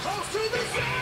Close to the sun!